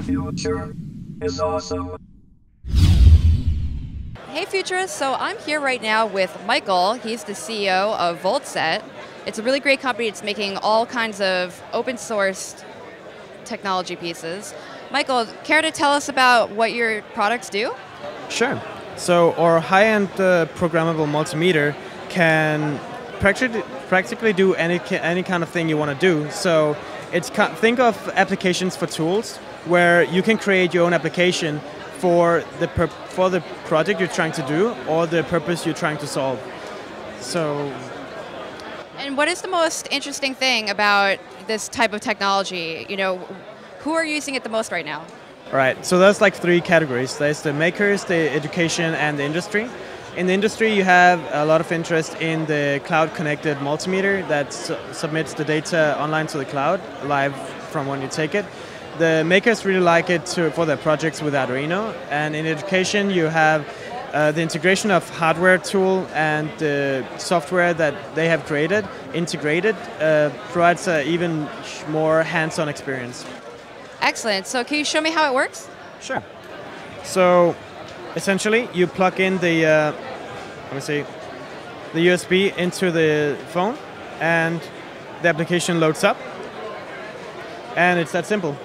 The future is awesome. Hey futurists, so I'm here right now with Michael. He's the CEO of VoltSet. It's a really great company. It's making all kinds of open sourced technology pieces. Michael, care to tell us about what your products do? Sure. So our high-end uh, programmable multimeter can practically, practically do any, any kind of thing you want to do. So it's think of applications for tools where you can create your own application for the for the project you're trying to do or the purpose you're trying to solve. So. And what is the most interesting thing about this type of technology? You know, who are using it the most right now? Right. So there's like three categories. There's the makers, the education, and the industry. In the industry, you have a lot of interest in the cloud-connected multimeter that su submits the data online to the cloud, live from when you take it. The makers really like it to, for their projects with Arduino. And in education, you have uh, the integration of hardware tool and the software that they have created, integrated, uh, provides an even more hands-on experience. Excellent. So can you show me how it works? Sure. So essentially, you plug in the, uh, let me see, the USB into the phone, and the application loads up, and it's that simple.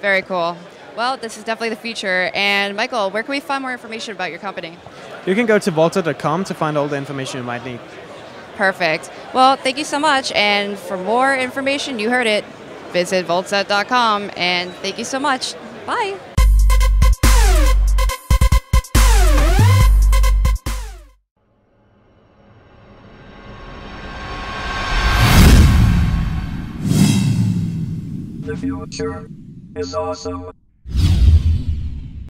Very cool. Well, this is definitely the future. And Michael, where can we find more information about your company? You can go to voltset.com to find all the information you might need. Perfect. Well, thank you so much. And for more information, you heard it, visit voltset.com. And thank you so much. Bye. The future is awesome.